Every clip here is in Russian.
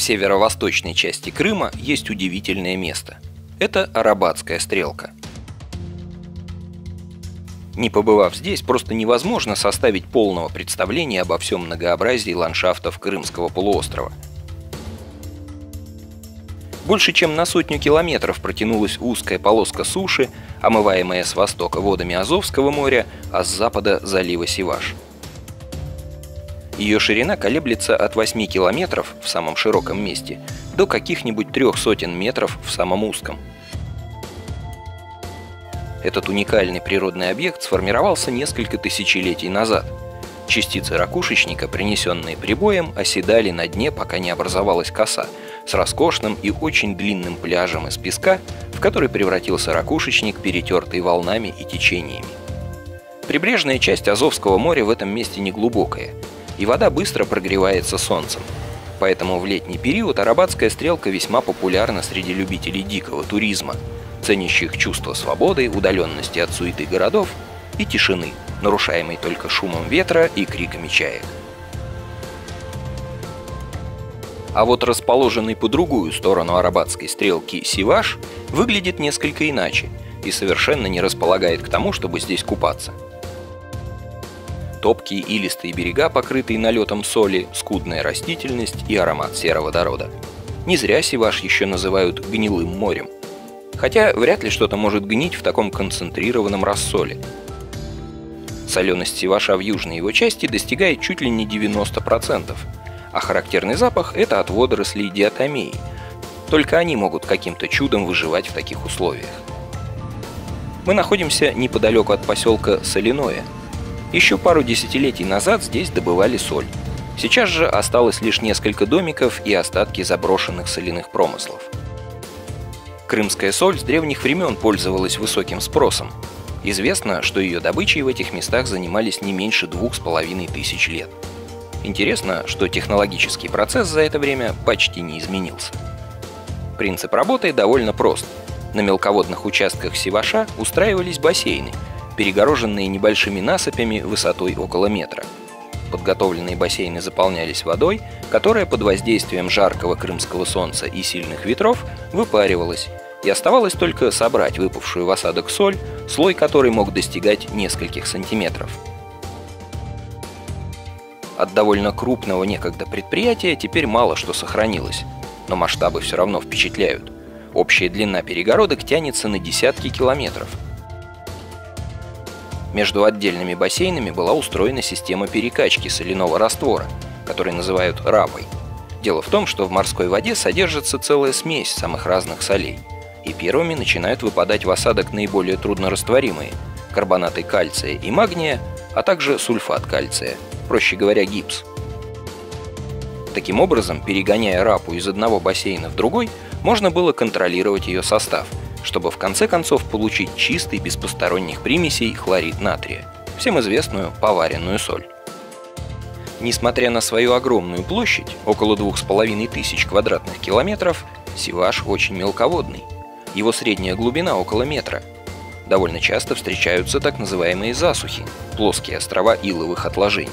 северо-восточной части Крыма есть удивительное место. Это Арабатская стрелка. Не побывав здесь, просто невозможно составить полного представления обо всем многообразии ландшафтов Крымского полуострова. Больше чем на сотню километров протянулась узкая полоска суши, омываемая с востока водами Азовского моря, а с запада залива Сиваш – ее ширина колеблется от 8 километров в самом широком месте до каких-нибудь трех сотен метров в самом узком. Этот уникальный природный объект сформировался несколько тысячелетий назад. Частицы ракушечника, принесенные прибоем, оседали на дне, пока не образовалась коса, с роскошным и очень длинным пляжем из песка, в который превратился ракушечник, перетертый волнами и течениями. Прибрежная часть Азовского моря в этом месте неглубокая – и вода быстро прогревается солнцем. Поэтому в летний период арабатская стрелка весьма популярна среди любителей дикого туризма, ценящих чувство свободы, удаленности от суеты городов и тишины, нарушаемой только шумом ветра и криками чаек. А вот расположенный по другую сторону арабатской стрелки Сиваш выглядит несколько иначе и совершенно не располагает к тому, чтобы здесь купаться – Топкие и листые берега, покрытые налетом соли, скудная растительность и аромат сероводорода. Не зря Сиваш еще называют «гнилым морем». Хотя вряд ли что-то может гнить в таком концентрированном рассоле. Соленость Сиваша в южной его части достигает чуть ли не 90%, а характерный запах – это от водорослей диатомеи. Только они могут каким-то чудом выживать в таких условиях. Мы находимся неподалеку от поселка Соляное – еще пару десятилетий назад здесь добывали соль. Сейчас же осталось лишь несколько домиков и остатки заброшенных соляных промыслов. Крымская соль с древних времен пользовалась высоким спросом. Известно, что ее добычей в этих местах занимались не меньше двух с половиной тысяч лет. Интересно, что технологический процесс за это время почти не изменился. Принцип работы довольно прост. На мелководных участках Севаша устраивались бассейны – перегороженные небольшими насыпями высотой около метра. Подготовленные бассейны заполнялись водой, которая под воздействием жаркого крымского солнца и сильных ветров выпаривалась, и оставалось только собрать выпавшую в осадок соль, слой которой мог достигать нескольких сантиметров. От довольно крупного некогда предприятия теперь мало что сохранилось, но масштабы все равно впечатляют. Общая длина перегородок тянется на десятки километров – между отдельными бассейнами была устроена система перекачки соляного раствора, который называют рапой. Дело в том, что в морской воде содержится целая смесь самых разных солей, и первыми начинают выпадать в осадок наиболее труднорастворимые – карбонаты кальция и магния, а также сульфат кальция, проще говоря, гипс. Таким образом, перегоняя рапу из одного бассейна в другой, можно было контролировать ее состав – чтобы в конце концов получить чистый без посторонних примесей хлорид натрия, всем известную поваренную соль. Несмотря на свою огромную площадь, около двух с половиной тысяч квадратных километров, Сиваш очень мелководный. Его средняя глубина около метра. Довольно часто встречаются так называемые засухи – плоские острова иловых отложений.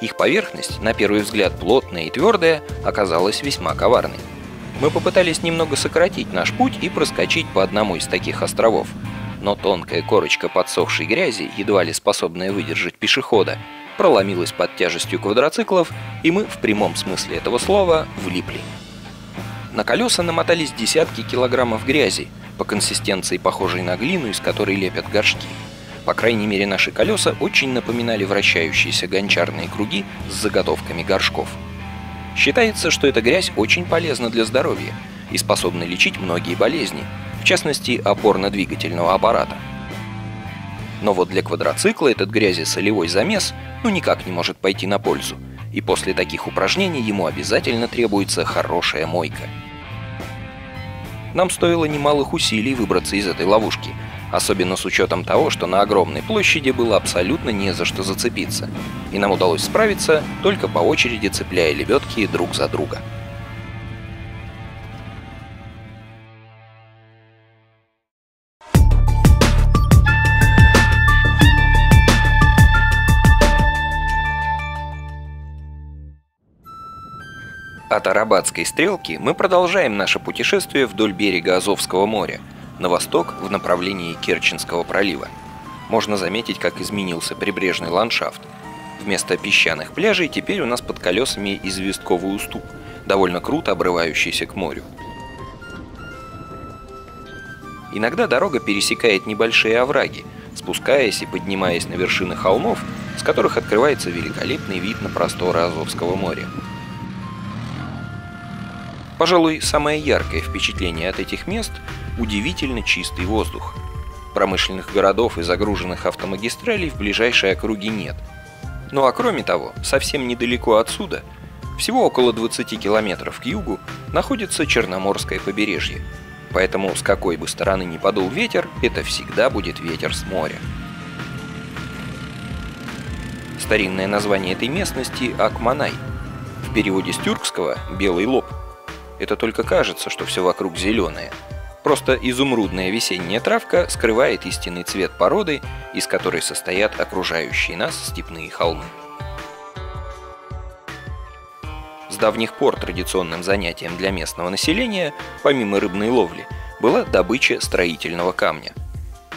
Их поверхность, на первый взгляд плотная и твердая, оказалась весьма коварной – мы попытались немного сократить наш путь и проскочить по одному из таких островов. Но тонкая корочка подсохшей грязи, едва ли способная выдержать пешехода, проломилась под тяжестью квадроциклов, и мы, в прямом смысле этого слова, влипли. На колеса намотались десятки килограммов грязи, по консистенции похожей на глину, из которой лепят горшки. По крайней мере, наши колеса очень напоминали вращающиеся гончарные круги с заготовками горшков – Считается, что эта грязь очень полезна для здоровья и способна лечить многие болезни, в частности опорно-двигательного аппарата. Но вот для квадроцикла этот грязи-солевой замес ну никак не может пойти на пользу, и после таких упражнений ему обязательно требуется хорошая мойка. Нам стоило немалых усилий выбраться из этой ловушки – особенно с учетом того, что на огромной площади было абсолютно не за что зацепиться, и нам удалось справиться, только по очереди цепляя лебедки друг за друга. От Арабатской стрелки мы продолжаем наше путешествие вдоль берега Азовского моря, на восток в направлении Керченского пролива. Можно заметить, как изменился прибрежный ландшафт. Вместо песчаных пляжей теперь у нас под колесами известковый уступ, довольно круто обрывающийся к морю. Иногда дорога пересекает небольшие овраги, спускаясь и поднимаясь на вершины холмов, с которых открывается великолепный вид на просторы Азовского моря. Пожалуй, самое яркое впечатление от этих мест – удивительно чистый воздух. Промышленных городов и загруженных автомагистралей в ближайшей округе нет. Ну а кроме того, совсем недалеко отсюда, всего около 20 километров к югу, находится Черноморское побережье. Поэтому с какой бы стороны ни подул ветер, это всегда будет ветер с моря. Старинное название этой местности – Акманай. В переводе с тюркского – «белый лоб». Это только кажется, что все вокруг зеленое. Просто изумрудная весенняя травка скрывает истинный цвет породы, из которой состоят окружающие нас степные холмы. С давних пор традиционным занятием для местного населения, помимо рыбной ловли, была добыча строительного камня.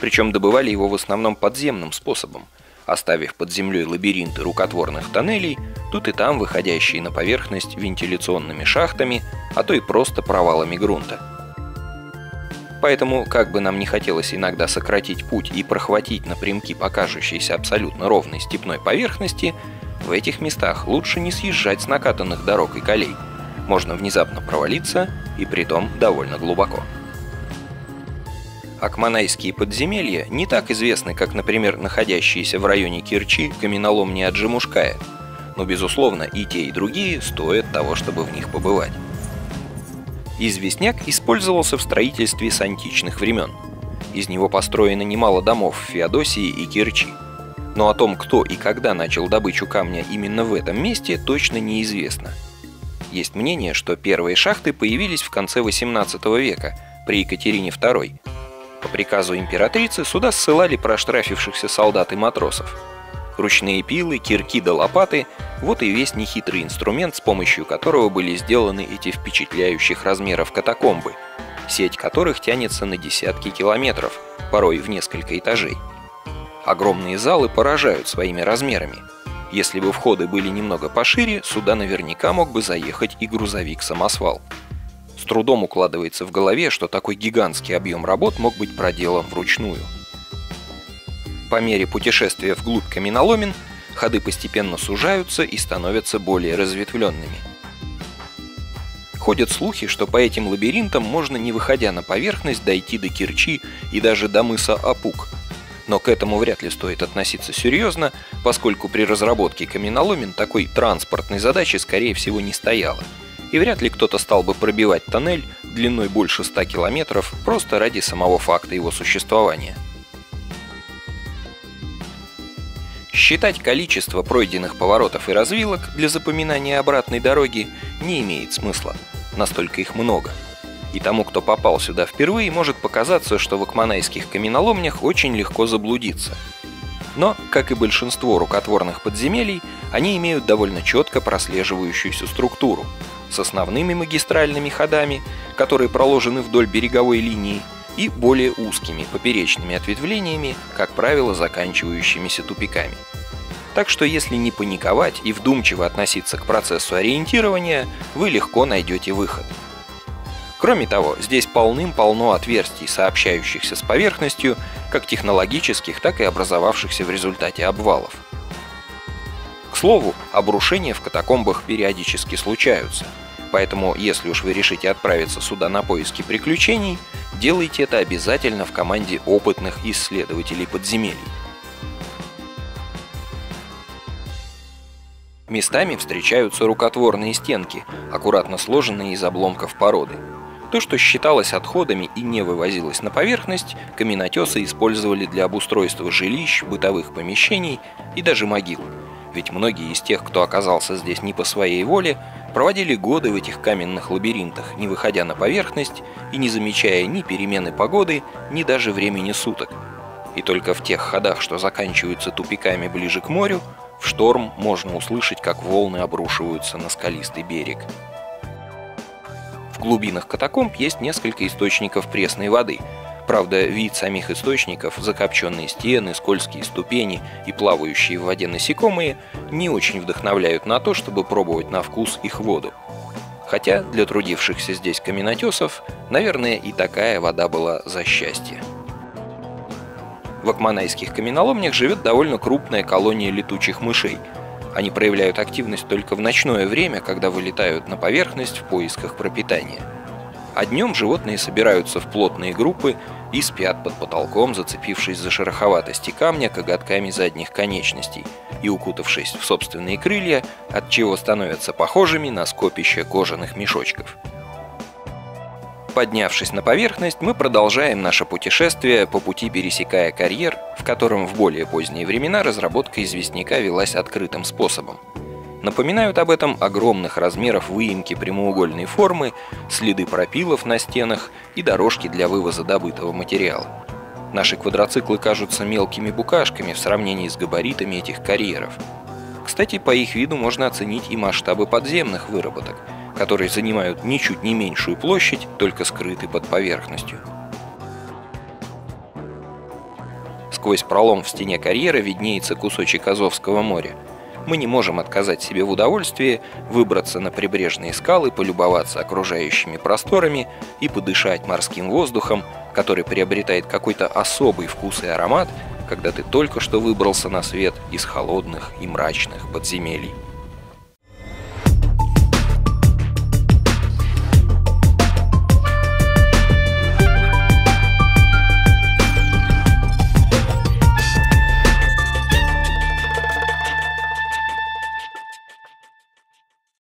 Причем добывали его в основном подземным способом – оставив под землей лабиринты рукотворных тоннелей, тут и там выходящие на поверхность вентиляционными шахтами, а то и просто провалами грунта. Поэтому, как бы нам не хотелось иногда сократить путь и прохватить напрямки покажущейся абсолютно ровной степной поверхности, в этих местах лучше не съезжать с накатанных дорог и колей. Можно внезапно провалиться, и притом довольно глубоко. Акманайские подземелья не так известны, как, например, находящиеся в районе Кирчи каменоломни Аджимушкая, но, безусловно, и те, и другие стоят того, чтобы в них побывать. Известняк использовался в строительстве с античных времен. Из него построено немало домов в Феодосии и Кирчи. Но о том, кто и когда начал добычу камня именно в этом месте, точно неизвестно. Есть мнение, что первые шахты появились в конце 18 века при Екатерине II, по приказу императрицы сюда ссылали проштрафившихся солдат и матросов. Ручные пилы, кирки да лопаты – вот и весь нехитрый инструмент, с помощью которого были сделаны эти впечатляющих размеров катакомбы, сеть которых тянется на десятки километров, порой в несколько этажей. Огромные залы поражают своими размерами. Если бы входы были немного пошире, сюда наверняка мог бы заехать и грузовик-самосвал трудом укладывается в голове, что такой гигантский объем работ мог быть проделан вручную. По мере путешествия вглубь каменоломен, ходы постепенно сужаются и становятся более разветвленными. Ходят слухи, что по этим лабиринтам можно, не выходя на поверхность, дойти до Кирчи и даже до мыса Апук. Но к этому вряд ли стоит относиться серьезно, поскольку при разработке каменоломен такой транспортной задачи, скорее всего, не стояло – и вряд ли кто-то стал бы пробивать тоннель длиной больше 100 километров просто ради самого факта его существования. Считать количество пройденных поворотов и развилок для запоминания обратной дороги не имеет смысла, настолько их много. И тому, кто попал сюда впервые, может показаться, что в акманайских каменоломнях очень легко заблудиться. Но, как и большинство рукотворных подземелий, они имеют довольно четко прослеживающуюся структуру – с основными магистральными ходами, которые проложены вдоль береговой линии, и более узкими поперечными ответвлениями, как правило, заканчивающимися тупиками. Так что если не паниковать и вдумчиво относиться к процессу ориентирования, вы легко найдете выход. Кроме того, здесь полным-полно отверстий, сообщающихся с поверхностью, как технологических, так и образовавшихся в результате обвалов. К слову, обрушения в катакомбах периодически случаются. Поэтому, если уж вы решите отправиться сюда на поиски приключений, делайте это обязательно в команде опытных исследователей подземелий. Местами встречаются рукотворные стенки, аккуратно сложенные из обломков породы. То, что считалось отходами и не вывозилось на поверхность, каменотесы использовали для обустройства жилищ, бытовых помещений и даже могил – ведь многие из тех, кто оказался здесь не по своей воле, проводили годы в этих каменных лабиринтах, не выходя на поверхность и не замечая ни перемены погоды, ни даже времени суток. И только в тех ходах, что заканчиваются тупиками ближе к морю, в шторм можно услышать, как волны обрушиваются на скалистый берег. В глубинах катакомб есть несколько источников пресной воды. Правда, вид самих источников, закопченные стены, скользкие ступени и плавающие в воде насекомые не очень вдохновляют на то, чтобы пробовать на вкус их воду. Хотя для трудившихся здесь каменотесов, наверное, и такая вода была за счастье. В акманайских каменоломнях живет довольно крупная колония летучих мышей. Они проявляют активность только в ночное время, когда вылетают на поверхность в поисках пропитания. А днем животные собираются в плотные группы и спят под потолком, зацепившись за шероховатости камня коготками задних конечностей и укутавшись в собственные крылья, от чего становятся похожими на скопище кожаных мешочков – Поднявшись на поверхность, мы продолжаем наше путешествие по пути пересекая карьер, в котором в более поздние времена разработка известняка велась открытым способом. Напоминают об этом огромных размеров выемки прямоугольной формы, следы пропилов на стенах и дорожки для вывоза добытого материала. Наши квадроциклы кажутся мелкими букашками в сравнении с габаритами этих карьеров. Кстати, по их виду можно оценить и масштабы подземных выработок – которые занимают ничуть не меньшую площадь, только скрыты под поверхностью. Сквозь пролом в стене карьера виднеется кусочек Азовского моря. Мы не можем отказать себе в удовольствии выбраться на прибрежные скалы, полюбоваться окружающими просторами и подышать морским воздухом, который приобретает какой-то особый вкус и аромат, когда ты только что выбрался на свет из холодных и мрачных подземелий.